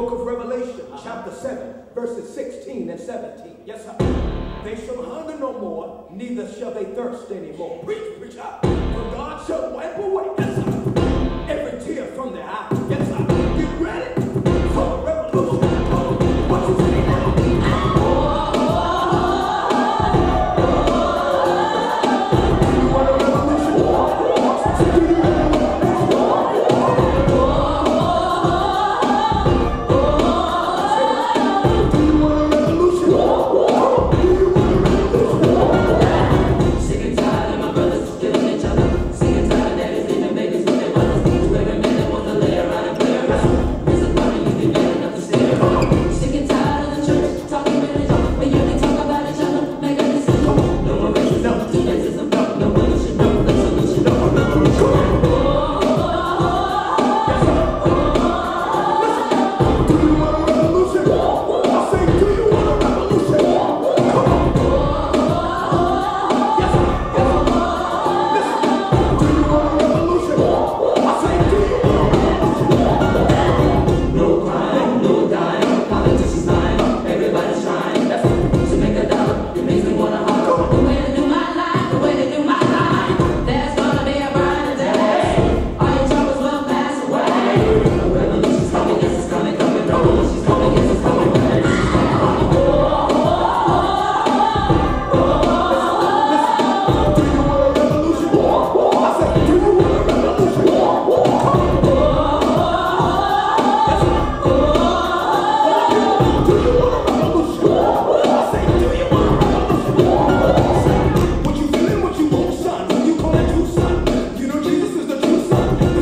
book of Revelation, chapter 7, verses 16 and 17. Yes, sir. They shall hunger no more, neither shall they thirst anymore. Preach, preach out. For God shall wipe away yes, every tear from their eyes. Yes,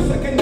essa quer